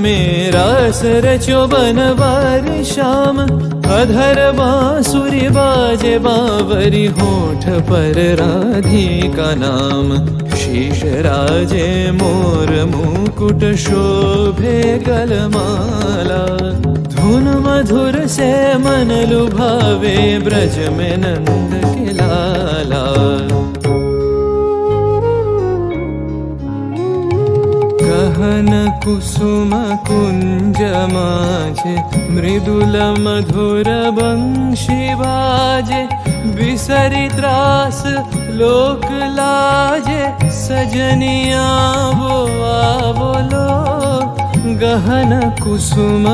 में रास रचो बनवार श्याम। अधर बांसुरी बाजे बावरी होठ पर राधिका नाम। शीश राजे मोर मुकुट शोभे गलमाला। धुन मधुर से मन लुभावे ब्रज में नंद के लाला गहन कुसुम कुञ्ज माझे मृदुल मधुर वंशी बाजे बिसरि त्रास लोक लाजे सजनिया वो आवलो गहन कुसुम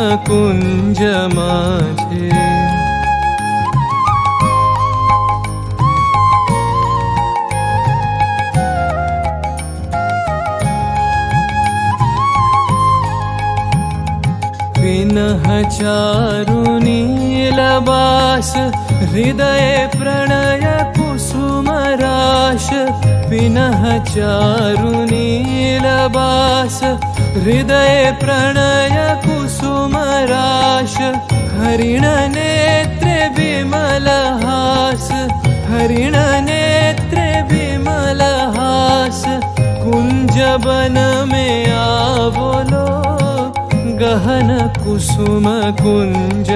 चारुनीलबास हृदय प्रणय कुसुमराश विनः चारुनीलबास हृदय प्रणय कुसुमराश हरिणनेत्रे विमलहास हरिणनेत्रे विमलहास आवलो गहन कुसुम कुञ्ज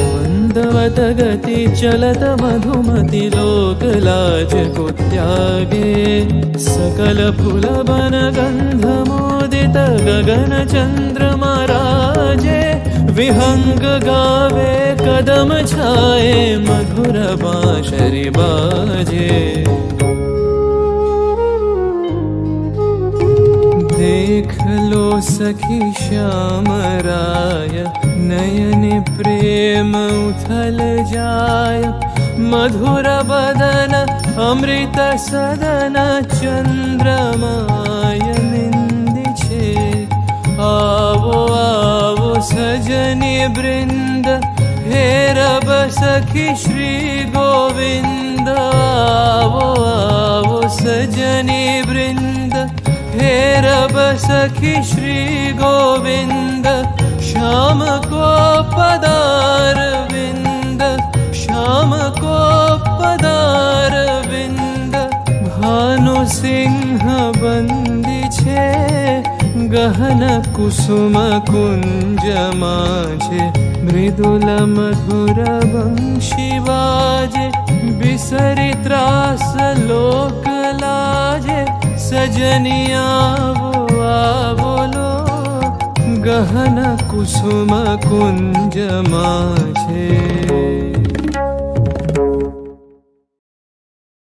मंदवत गति चलत मधुमति लोक लाज को त्यागे। सकल फूल बन गंध मोदित गगन चंद्र महाराजे विहंग गावे कदम छाए मधुर बांशरी बाजे देख लो सखी श्याम राय नयन प्रेम उथल जाय। मधुर बदन अमृत सदन चंद्रमाय निंदी छे आवो आवो सजनी वृंद हे रब सखी श्री गोविंद। आवो आवो सजनी रब सखी श्री गोविंद श्याम को पदार विंद श्याम को पदार विंद। भानु सिंह छे गहन कुसुम कुंज माझे। मृदुल मधुर वंशी बाजे बिसरि त्रास लोक लाजे। सजनिया गहन कुसुम कुंज माझे